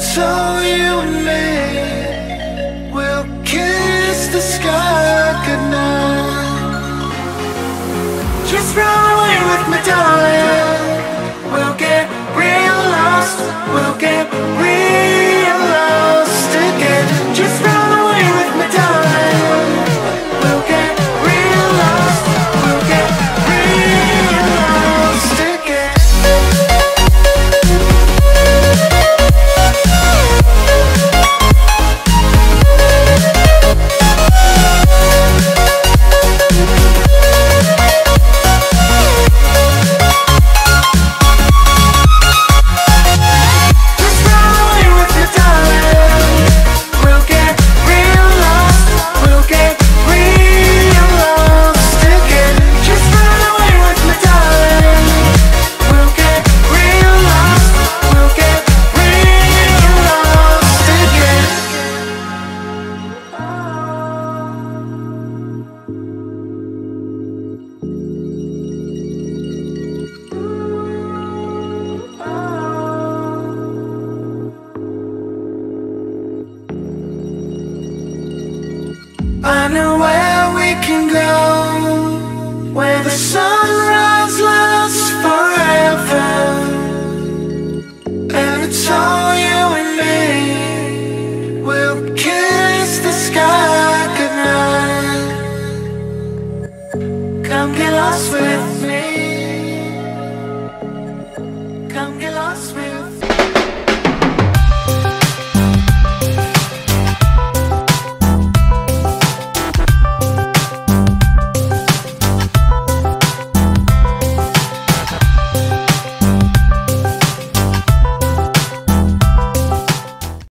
it's all you and me. Just run away with me, darling. I know where we can go Where the sunrise lasts forever. And it's all you and me. We'll kiss the sky goodnight. Come get lost with me. Come get lost with me